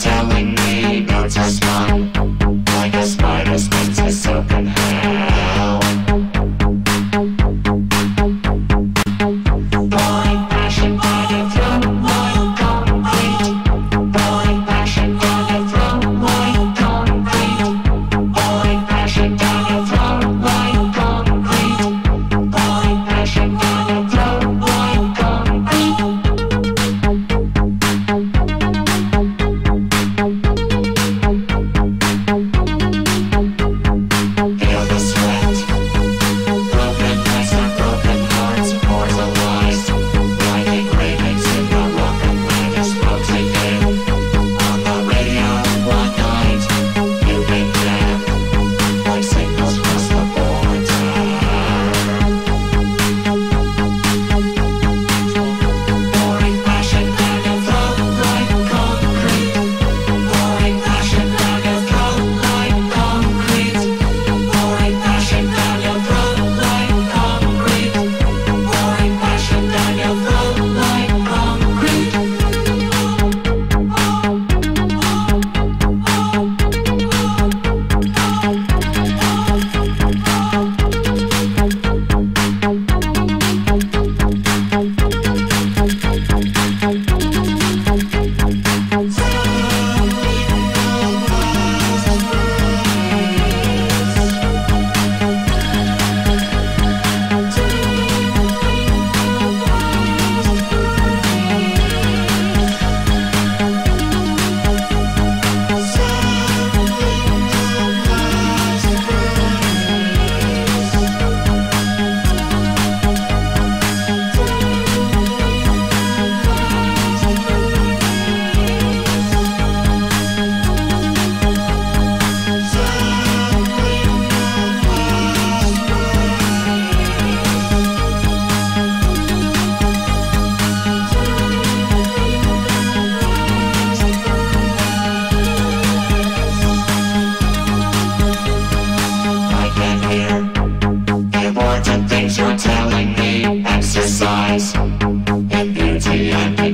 telling me not.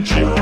Thank you.